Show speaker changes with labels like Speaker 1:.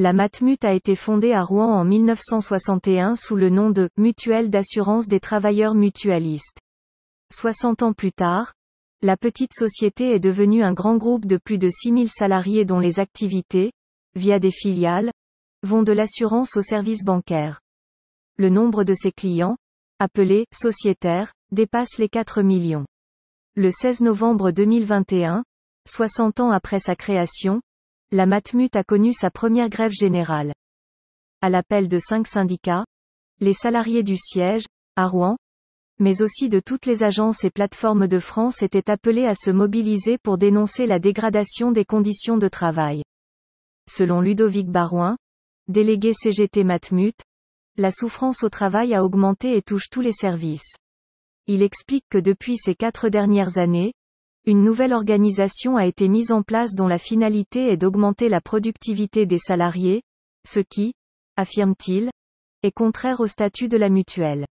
Speaker 1: La Matmut a été fondée à Rouen en 1961 sous le nom de Mutuelle d'assurance des travailleurs mutualistes. 60 ans plus tard, la petite société est devenue un grand groupe de plus de 6000 salariés dont les activités, via des filiales, vont de l'assurance au service bancaire. Le nombre de ses clients, appelés sociétaires, dépasse les 4 millions. Le 16 novembre 2021, 60 ans après sa création, la Matmut a connu sa première grève générale. À l'appel de cinq syndicats, les salariés du siège, à Rouen, mais aussi de toutes les agences et plateformes de France étaient appelés à se mobiliser pour dénoncer la dégradation des conditions de travail. Selon Ludovic Barouin, délégué CGT Matmut, la souffrance au travail a augmenté et touche tous les services. Il explique que depuis ces quatre dernières années, une nouvelle organisation a été mise en place dont la finalité est d'augmenter la productivité des salariés, ce qui, affirme-t-il, est contraire au statut de la mutuelle.